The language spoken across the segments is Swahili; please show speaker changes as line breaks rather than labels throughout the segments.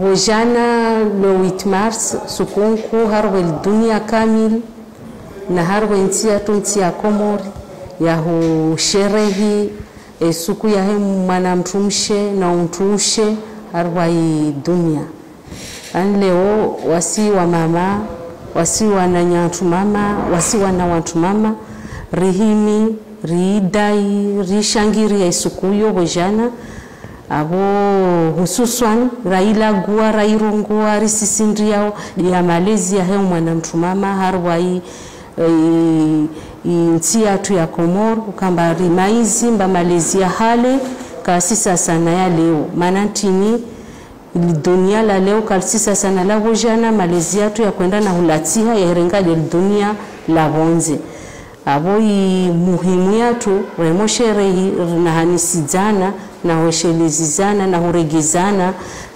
Wojana le 8 mars sukunku harwe dunia kamil na harwe nchi كومور nchi ya Komori ya husherehi e suku ya he mwana mtumshe na untushe harwa i dunia. Ani leo wasi wa mama wasi wana nyantu mama wasi wana wantu mama rihimi riidai rishangiria isukuyo hojana abo hususan railagua rairungua risisindriao dia malezi yahe mwana mtu mama harwai e, nsi yatu ya Komoro ukamba rimaizi mba malezi ya hale kasisa sana ya leo. Maana ntini dunia la leo kalisisa sana la vojana malezi yatu ya kwenda na hulatiha yaherenga le dunia la bonze abo i muhimu yatu remosherehi rinahanisizana na hoshelezizana na huregezana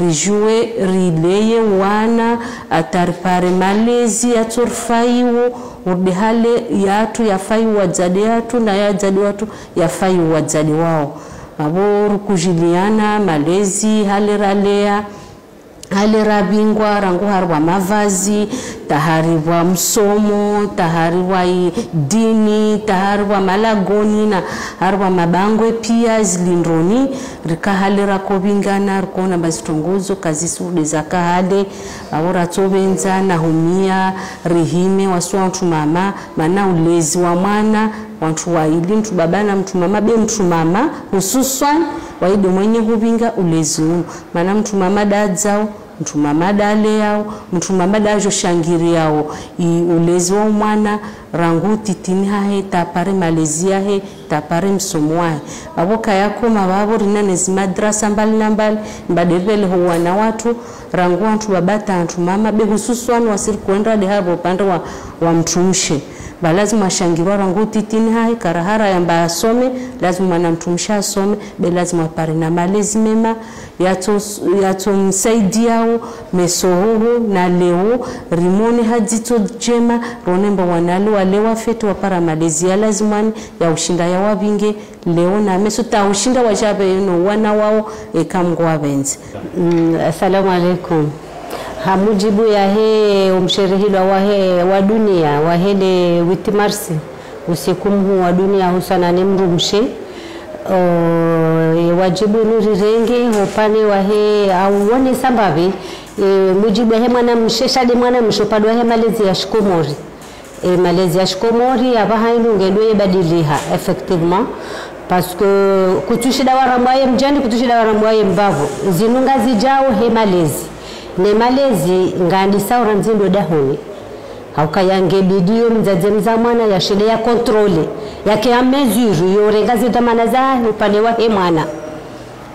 rijue rileye wana ataripare malezi yatsorifaiwo urde hale yatu yafai wadzadi yatu na yadzade watu yafai wadzadi wao. Avo rukujiliana malezi hale ralea hali rabingwa rangu harwa mavazi tahariwa msomo taharirwa dini tahariwa malagoni na harwa mabangwe pia zilindroni. Rikahale rakovingana rikona bazitongozo kazisude zakahale avo ratsovenza nahumia rihime wasi wantu mama mana ulezi wa mwana wantu waili mtu baba na mtu mama be mtu mama hususan waidi mwenye huvinga ulezi uno mana mtu mama dadzao mtu mama dale yao mtu mama dajo shangiri yao. Ulezi wa mwana rangu titini hahe tapare malezi yahe tapare msomo wahe. Abo kayako mababo rinanezi madrasa mbali na mbali. Mbadevele huwana watu rangu wantu babata antu mama be wanu wasiri kuenda de habo upande wa, wa mtumshe ba lazima shangiwara nguti tini hai karahara yamba asome lazima mwana mtumisha asome be lazima pare na malezi mema yatomsaidiao yato mesohoho na leo rimone hadzito jema ronemba wanale wale wa wapara malezi ya lazimani ya ushinda ya wavinge leo na meso ta ushinda washabe yuno wana wao ekamgo wabenze
mm, assalamu alaikum hamujibu yahe umsherehilwa wahe wa dunia wahele witimarsi marsi. Usiku mhu wa dunia husanane mrumshe uh, wajibu nurirenge hopane wahe auone sambavi. E, mujibu yahe mwana mshe shade mwana mshe upande wahe malezi ya shikomori. E, malezi ya shikomori ava hainungendwe yebadiliha effectivement parce que kutushida warambwaye mjani kutushida warambwaye mbavu. Zinunga zijao he malezi ne malezi ngandisaura nzindo dahoni. Haukayange bidio mzaze mza mwana yashile ya kontrole. Yake ya mesure yorenga zitamana za upande wa he mwana.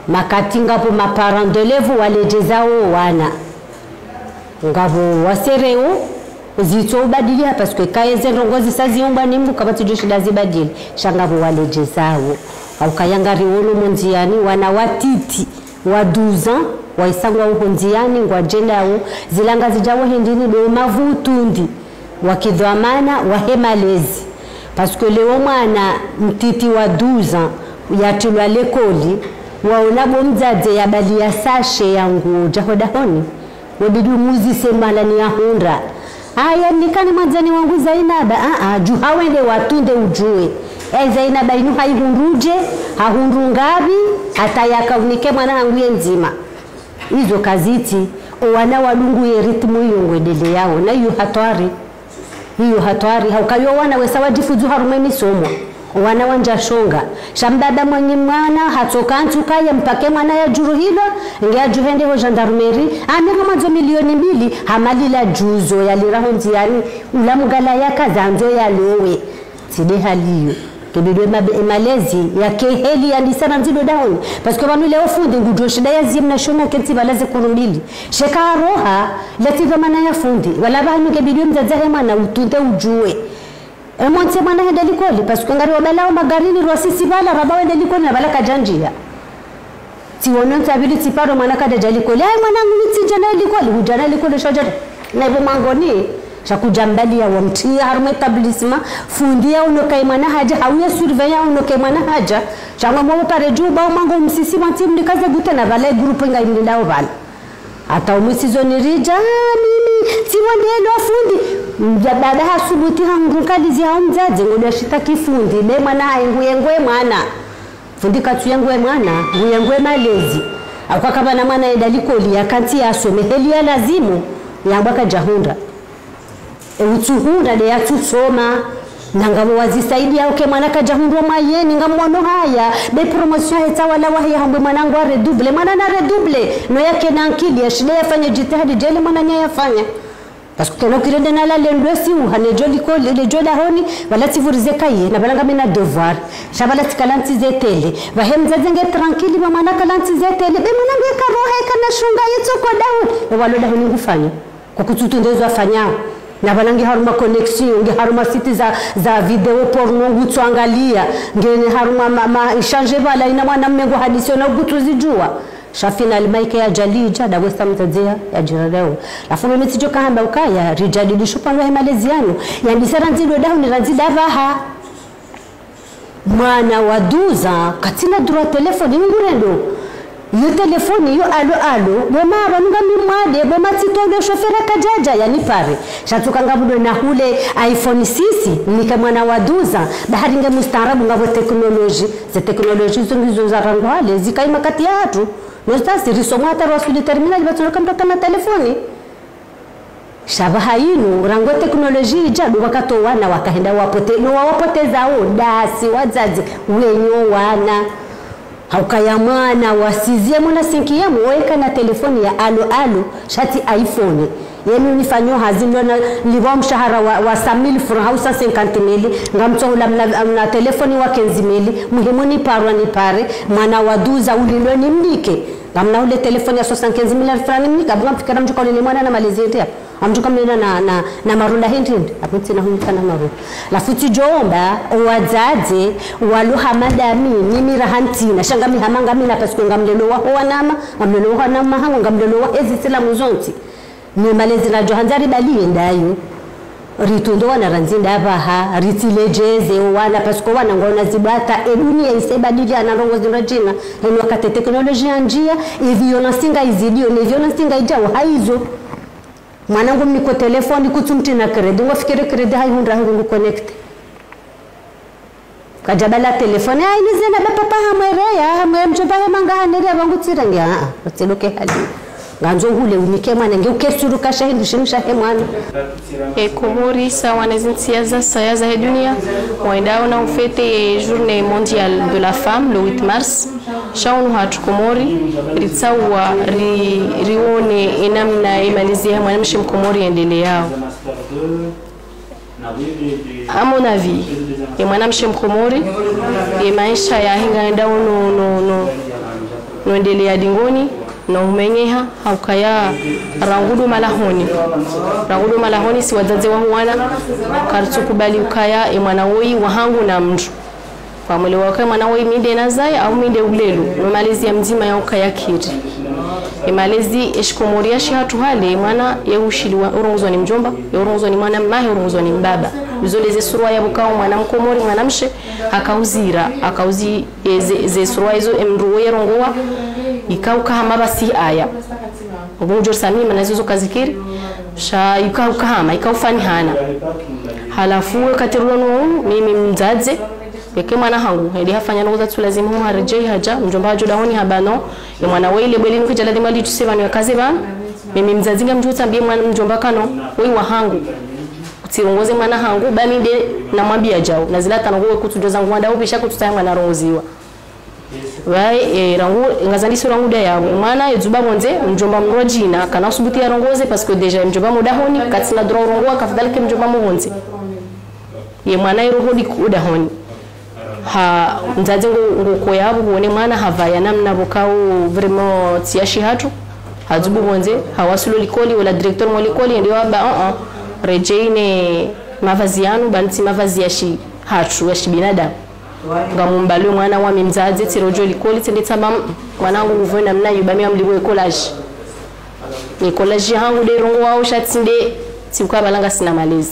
Makati ngapo maparandelevu walejezao wana. Ngavo waserewo zitso ubadilia paske kaeze ndongozi saziumbwa nimbu kabati jo shida zibadili. Shangavo walejezao aukayanga riwolo monziani wana watiti wa 12 ans waisangwa uko nziani ngwa jendawo zilanga zijawo hendini do mavutundi wakidhamana wahemalezi que leo mwana mtiti wa 12 ans yatilwa lekoli. Waonabo mdzadze yabalia sashe yangu jahodahoni wabidi muzise mwana ya hunda aya nikani mwanzani wangu zainaba? Aa juu hawende watunde ujue. E zainaba inu haihunduje hahundu ngabi? Hata yakaunike mwana wangu ye nzima hizo kaziti wana wadungu ye ritmu hiyo ngwedele yao na hiyo hatwari. Hiyo hatwari haukayo wana wesa wajifuzu harume misomwa wana wanja shonga shamdada mwenye mwana hatoka ntukaye mpake mwana ya juru hilo ngeajuhendeho ajuhende ho gendarmerie amira mwanzo milioni mbili hamalila juzo yaliraho nziani ulamugala yakazanzo yalowe side haliyo kebidwe malezi yake heli andisana nzido daoni parce que vanu leo fundi ngujo shida ya zimna shona kenti balaze kurumbili sheka roha lati mana ya fundi wala vanu kebidwe mzazahe mwana utunde ujue. Emonse mwana hende likoli parce que ngari wabalao magarini rwasisi bala raba wende likoli na bala kajanjia tiwono tabili tiparo mwana kada jalikoli ay mwana ngitsi jana likoli hujana likoli shojata na ibo mangoni shakuja mbali ya wamtia harume etablissement fundia unokai mwana haja. Hauye surveya unokai mwana haja. Changwa mwa pare juu bao mango msisi wanti mlikaze gute na vale group nga imlindao vale hata umisizo nirija mimi siwandelo afundi dada hasubuti hangukalizi haumzaze ngoda shita kifundi. Le mwana nguye ngwe mwana fundi katsuye ngwe mwana nguye ngwe malezi. Akwakaba na mwana edalikoli akanti asome. Heli ya lazimu yambaka jahunda eutsuhunda de yatusoma nangamo wazisaidia uke mwana kajahundwa mayeni ngamwano haya be promotion heta wala wahi hambwe mwanangu redouble mwana na redouble no yake na nkili ya shida yafanya jitihadi jeli mwana nya yafanya. Parce que kena kirende na la lendwe si u hane joli ko le jola honi wala tivurize kaye na balanga mena devoir. Shabala tikalanti zetele. Bahemza zenge tranquille ba mwana kalanti zetele. Be mwana ngeka rohe kana shunga yeto kwa dawo e walo dawo ngufanya. Kwa kututundezo afanyao na ngiharuma haruma ngiharuma siti za, za video porno ngutswangalia ngene haruma ma, ishanje bala ina mwana mmengo hadisi na kutuzijua shafina almaika ya jalija da westa mtadzia ya jirareo lafu mimi sijo kahamba ukaya rijadidisho pangwa hemaleziano yandisara nzido dahu ni ranzida vaha mwana waduza katina dura telefoni ngurendo yo telefoni yo alo alo. Boma vanunga mimwade boma titole shofera kajaja yani pare. Shatukanga budo na hule iphone sisi nika mwana waduza baharinge mustaarabu ngavo teknoloji. Ze teknoloji zongizo za rango hale zikaima kati ya hatu. Nostasi risomwa hata rasuli terminali batunoka mtoka na telefoni. Shabaha yinu rango teknoloji ijadu wakatowana wakahenda wapote no wawapotezao dasi wazazi wenyo wana haukaya mwana wasizie mwana sinkia muweka na telefoni ya alu alu shati iphone. Yenu nifanyo hazindo na liwa mshahara wa, wa samili furu hausa 50 mili. Ngamtohula mna, mna telefoni wa kenzi mili. Muhimu ni parwa ni pare mwana waduza ulilwe ni mlike ngamna ule telefoni ya 75 mili fulani mnike abunga mfikira mjuka ulile mwana na malezi mlina na, na, na marunda hindi hindi hapo na humika na marunda. Lafu tijomba wazaze waluha madami mimi rahantina shanga mihamanga mina pasiko ngamlelo wa wanama ngamlelo wa wanama hangu ngamlelo wa ezi sila muzonti. Ni malezi na johanzari bali ndayo ritundo wana ranzinda baha ritilejeze wana pasiko wana ngona zibata. Edunia isebadili ana rongo zinda jina. Eni wakati teknolojia njia ivyo nasinga izidio nasinga ijao haizo mwanangu mniko telefoni kutsumtina kredi ngofikire kredi haihundra haihundu connect. Kajabala telefoni ainizena bapapa hamwereya hamwe mjomba hemanga haneria vangu tsirange aa tsiluke hali nganzo hule unike mwana nge ukesuru kashahindu shimusha mwana.
E kumuri sawa na zinsia za saya za dunia. Waendao na ufete journée mondiale de la femme le 8 mars shaunu hatukomori litsawa ri, rione enamna imalizia mwanamshi mkomori endele yao. Amonavi mon avis e mwanamshi mkomori e maisha ya endao no, no, endelea dingoni na umenyeha haukaya rangudu malahoni. Rangudu malahoni si wazazi wa mwana karitsukubali ukaya e woi wahangu na mndu pamwele wake mwana woi minde nazaya au minde ulelu. No malezi ya mzima ya ukaya kiri. E malezi eshikomoria shi hatu hale mwana yeushiliwa urongozwa ni mjomba urongozwa ni mwana mahe urongozwa ni mbaba. Zoleze surwa ya bukao mwana mkomori mwana mshe akauzira akauzi ze, ze surwa hizo emruwe yerongowa ikaukahama basi aya. Ubunjor samima nazizo kazikiri sha ikaukahama ikaufani hana. Halafu katirulonu mimi mzaze yake mwana hangu hedi hafanya noza tu lazima hu rejei haja. Mjomba hajo honi habano ya mwana weile bweli nkija lazima litu sema ni wakaze ba. Mimi mzazinga mjuta mbie mwana mjomba kano. Wei wa hangu. Kutirongoze mwana hangu. Bami de namwambia jao. Na zilata ngo kutujo zangu wanda upisha kututaya mwana rongoziwa. Vai e, rangu ngazandisi rangu da yawe mwana yezuba monze mjomba mrojina kana subuti ya rongoze pasiko deja. Mjomba mjomba mudahoni katina dro rongoa kafadhalike mjomba muhonze ye mwana irohodi kudahoni ha nzaze ngo yabo bone mwana havaya namna bokao vraiment tiashi hatu. Hazubu bonze hawasulu likoli wala director mo likoli ndio aba uh -uh. rejeine mavazi yanu banti mavazi ya shi hatu ya shi binadamu. Ngamumbaliwe mwana wami mzazi tirojo likoli tende tsamba mwanangu nguvo namna yubami amliwe collage. Ni collage hangu de rongo wao shatinde siukabalanga sina malezi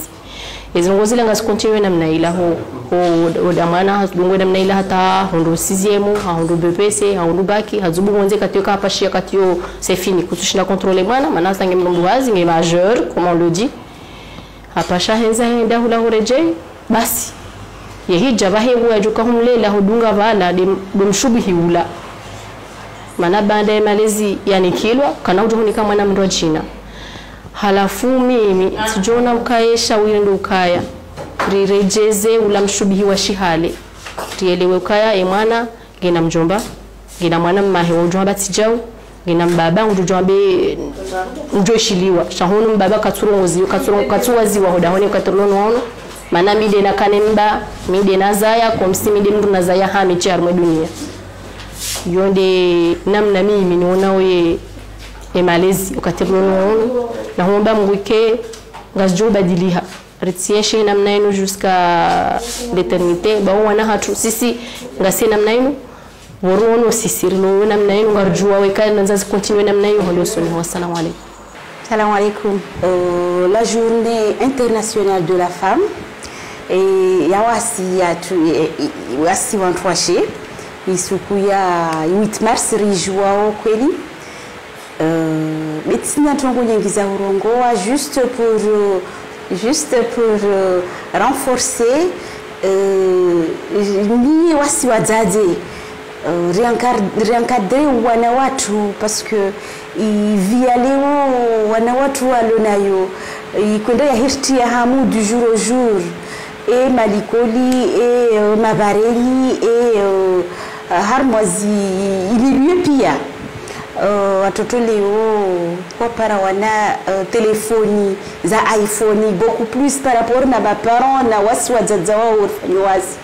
ezongozi langa sikontinue namna ila ho ho damana hasdungo namna ila hata hondo sixième hondo BPC hondo baki hazubu mwenze katioka hapa shia katio c'est fini kutushinda kontrole mwana maana sange mlombo wazi nge majeur comme on le dit hapa shahenza henda hula horeje basi. Yehija bahebu yajuka humlela hudunga vala domshubihi ula maana baada ya malezi yanikilwa kana utuhunika mwana mndu wa china halafu mimi sijona ukaesha uyo ndo ukaya. Rirejeze ula mshubihi wa shihale rielewe ukaya e mwana ngina mjomba ngina mwana mmahe wojwa batijau ngina mbaba ngujwa be njoshiliwa shahonu mbaba katsurongozi katsuro katsuwaziwa hoda hone katrono ono. Mana mide na kane mba mide na zaya komsi mide mndu na zaya ha michi armwe dunia. Yonde namna mimi niona oye emalezi ukatirnono na nahomba mwike ngazijuu badiliha. Ritieshe namna yenu juska leternite ba wana hatu sisi ngasi namna yenu worono sisi rino namna yenu ngarjua weka nanzazi continue namna yenu soni wassalamu alaykum
Salam alaikum. Euh, la journée internationale de la femme. Et ya wasi ya tu wasi wantwashe isuku ya 8 mars rijuao kweli euh, betsina tongonyengiza urongoa juste pour euh, juste pour euh, renforcer euh, ni wasi wazazi uh, renkadre wana watu que via leo wana watu walonayo ikwenda yahirti ya hamu du jour au jour e malikoli e mabareni e uh, har mwazi ililiwe pia uh, watoto leo wapara wana uh, telefoni za iphone beaucoup plus par rapport na baparent na wasi wadzadza wao wasi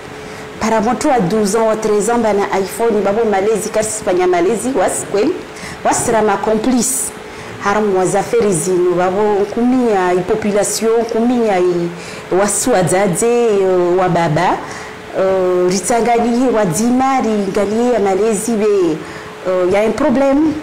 para moto wa 12 ans wa 13 ans bana iphone babo malezi kasi fanya malezi wasi kweli. Wasira ma complice. Haram wa zaferi zinu babo kumia population kumia wasi wazaze wa baba. Uh, ritsangalie wadzima ringalie malezi be uh, ya un problème